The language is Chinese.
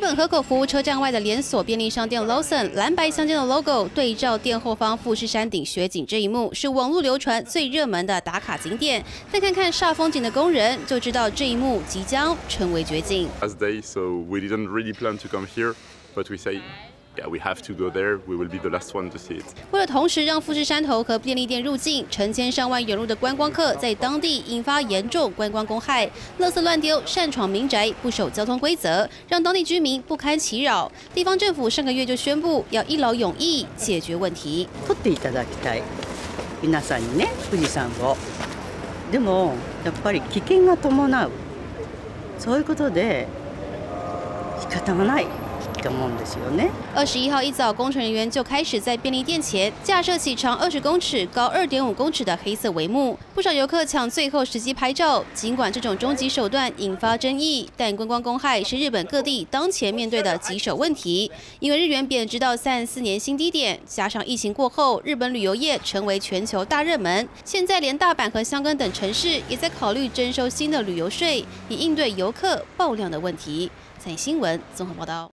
日本河口服务车站外的连锁便利商店 Lawson 蓝白相间的 logo 对照店后方富士山顶雪景，这一幕是网络流传最热门的打卡景点。再看看煞风景的工人，就知道这一幕即将成为绝景。As day, so we didn't really plan to come here, but we say Yeah, we have to go there. We will be the last one to see it. 为了同时让富士山头和便利店入境，成千上万涌入的观光客在当地引发严重观光公害，垃圾乱丢、擅闯民宅、不守交通规则，让当地居民不堪其扰。地方政府上个月就宣布要一劳永逸解决问题。取っていただきたい。皆さんにね、富士山を。でもやっぱり危険が伴う。そういうことで仕方がない。 二十一号一早，工程人员就开始在便利店前架设起长二十公尺、高二点五公尺的黑色帷幕。不少游客抢最后时机拍照。尽管这种终极手段引发争议，但观光公害是日本各地当前面对的棘手问题。因为日元贬值到三十四年新低点，加上疫情过后，日本旅游业成为全球大热门。现在连大阪和香根等城市也在考虑征收新的旅游税，以应对游客爆量的问题。财新闻综合报道。